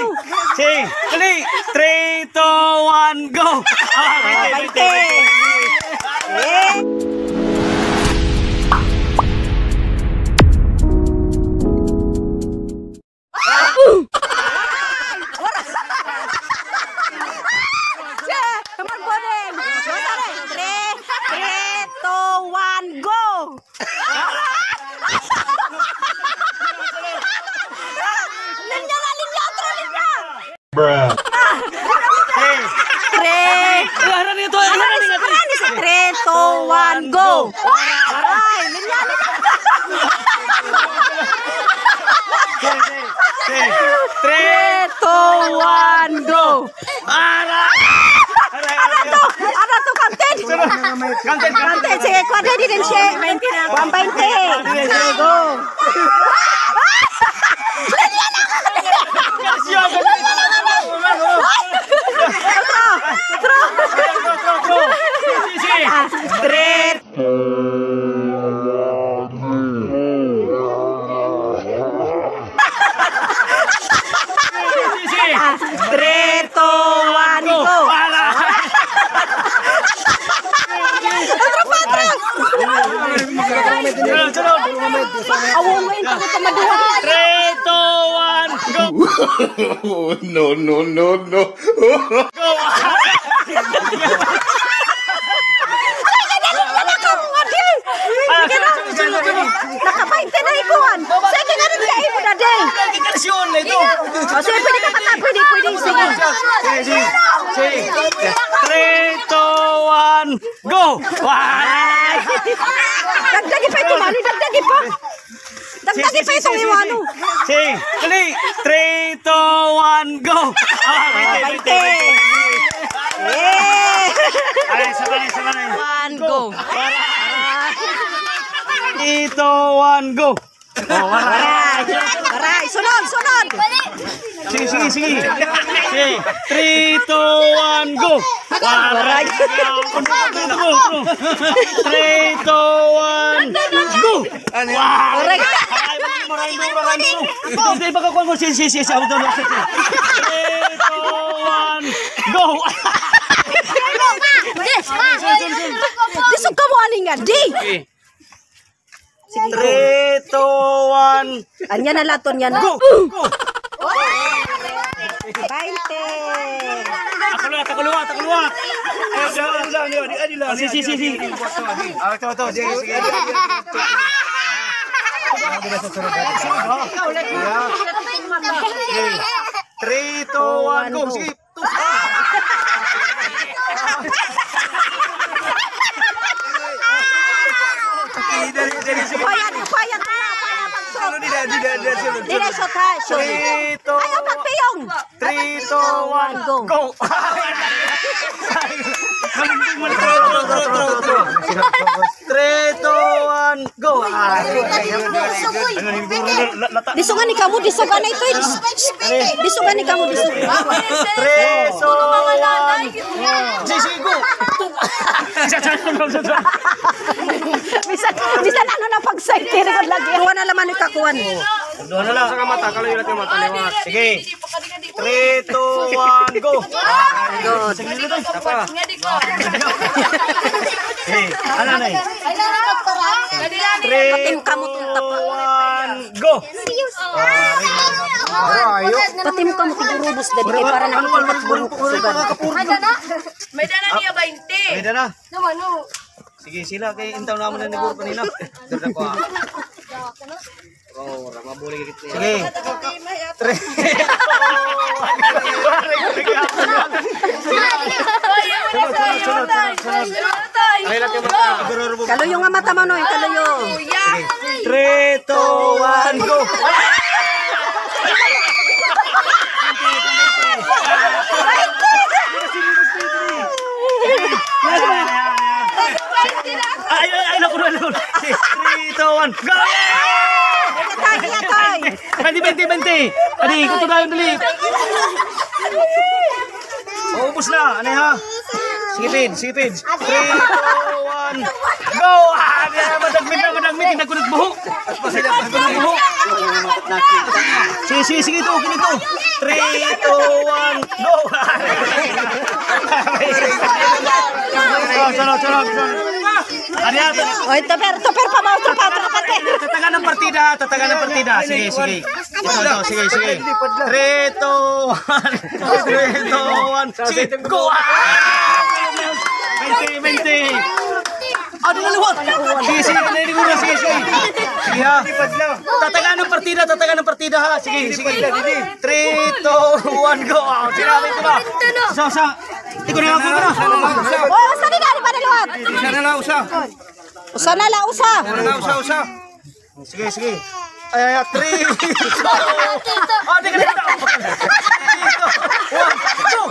ano? Sige, dali. 3, 2, 1, go! Ah, 20, 20, Sige. Three, Eh, ano nito? Ano Ano nito? ni ano ni sa 3, 2, 1, go! Aray, linya, linya! Sige, 3, 3, 2, 1, go! Ara! Ano to? Ano to, Captain? Kantin, Captain, sige, kwadra din din siya. 120. Sige, go! Go! No, no, no, no. Nakapainte na ikuan. Sige nga rin kayo mo na day. Kasyon na ito! O sige, pwede ka kata. Pwede, pwede. Sige. Sige, sige, sige. 3, 2, 1, go! Wow! Dagdagi pa ito, Manu. Dagdagi pa. Dagdagi pa itong iwano. Sige, dali. 3, 2, 1, go! Ah. Eh. Ay, sabanay, sabanay. One, go. 3, 2, 1, go! Oh, wala. Aray. Aray. Sunod, sunod. Sige, sige, sige. Sige. 3, 2, 1, go! Aray. 3, 2, 1, go! Wow! Aray. Ay, maraming mo, maraming mo. Hindi, baka kuha mo si si si si auto na. 3, 2, 1, go! Disog ka mo aning nga, di. 3, 2, 1, Anya na laton yan. go! Go! Bainte. Ako luwat, ako luwat, ako si. Ah, ito, ito. Sige, sige. Three, two, one, go. Sige. Di na shot ha. Shot. Ayaw pagpiyong. three, two, one, Go. go. Three, two, one, go. Disugan ni kamu, disugan na ito. Disugan ni kamu, disugan. Three, two, one. Sige, go. Bisan, bisan ano na pag-side. Kuha na laman ni. Doon na lang. Sa mata, kalayo natin mata liwat. Sige. 3, 2, 1, go. Good. Sige, dito. Tapa. Sige. Ano na eh? Patim kamu tong tapa. 1, go. Patim kamu tigurubos dali kay para na buruk sugan. May dala niya 20. Pwede na. Naman, no. Sige, sila kay intaw naman na niguro kanina. Dito ko. Oh, rama buli gitu. Sige. 3 Kaluyo nga mata mo noy, kaluyo. 3 2 1 go. Ay, ay, ay, naku, naku. 3, 2, 1, go! Tay, 20, 20, 20. Adi, ikuto na yung dali. Oh, ubus na. Ano ha? Sige, Pid. Sige, Pid. 3, 2, 1. Go! Ah, madagmit na, madagmit. Nagbuhok. Hindi ko nagbuhok. Sige, sige, sige. Ito, ganito. 3, 2, 1. Go! Sunod, sunod, sunod. sunod. Oy, toper, toper pa mo, toper, toper. Tatagan ng partida, tatagan ng partida. Sige, sige. Ito, sige, sige. 3, 2, 1. 3, 2, 1. Sige, go! Ah! 20, 20. Ano na luwag? Sige, sige, narinig mo na, sige, sige. Sige ha. Tatagan ng partida, tatagan ng partida ha. Sige, sige. 3, 2, 1, go! Sinabi ko ba? Sa, sa. Ko na ako na. Oh, lahat. Isa na lang usa. Usa na lang usa. Isa na usa usa. Sige, sige. Ay, ay, three. Oh, di ka na ito. One, two.